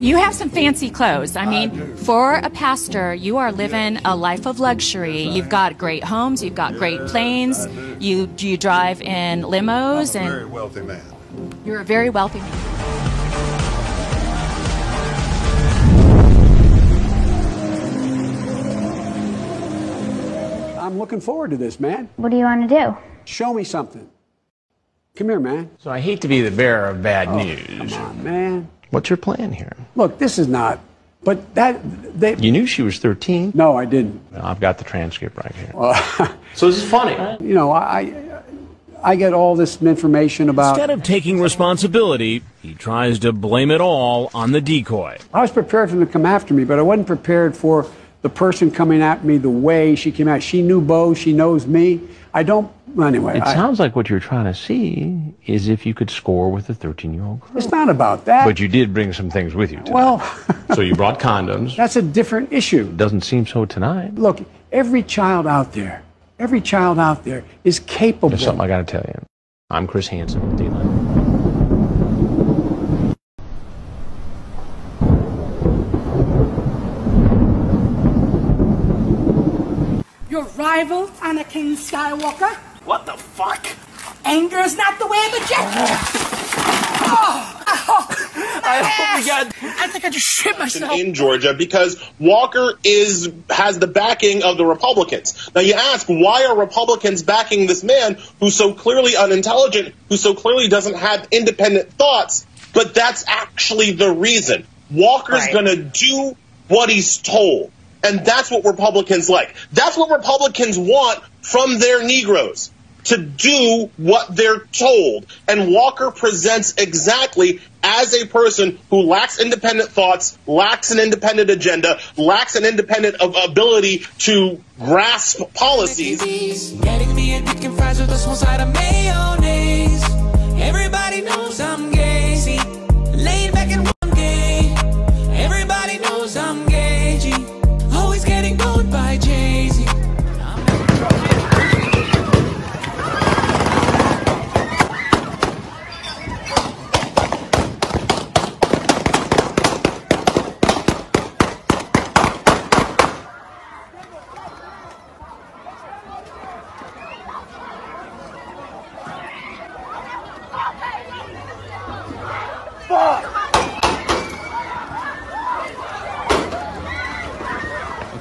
You have some fancy clothes. I mean, for a pastor, you are living a life of luxury. You've got great homes, you've got great planes, you you drive in limos, I'm a very wealthy man. you're a very wealthy man. I'm looking forward to this, man. What do you want to do? Show me something. Come here, man. So I hate to be the bearer of bad oh, Come news. on, man. What's your plan here? Look, this is not. But that they. You knew she was 13. No, I didn't. I've got the transcript right here. so this is funny. You know, I I get all this information about. Instead of taking responsibility, he tries to blame it all on the decoy. I was prepared for them to come after me, but I wasn't prepared for the person coming at me the way she came out. She knew Bo. She knows me. I don't. Anyway, It I- sounds like what you're trying to see is if you could score with a 13 year old girl. it's not about that. But you did bring some things with you tonight. well, so you brought condoms. that's a different issue. Doesn't seem so tonight. Look, every child out there, every child out there is capable. There's something I got to tell you. I'm Chris Hansen with Dateline. Your rival, Anakin Skywalker. What the fuck? Anger is not the way of the Jedi. Oh, oh, I hope we got. I think I just shit myself. in Georgia because Walker is has the backing of the Republicans. Now you ask, why are Republicans backing this man who's so clearly unintelligent, who so clearly doesn't have independent thoughts? But that's actually the reason. Walker's Right. going to do what he's told. And that's what Republicans like. That's what Republicans want from their Negroes. To do what they're told. And Walker presents exactly as a person who lacks independent thoughts, lacks an independent agenda, lacks an independent ability to grasp policies.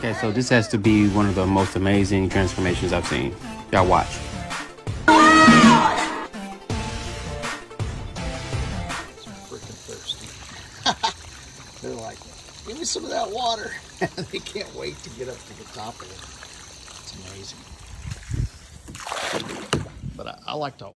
Okay, so this has to be one of the most amazing transformations I've seen. Y'all watch. They're like, give me some of that water. they can't wait to get up to the top of it. It's amazing. But I, I like to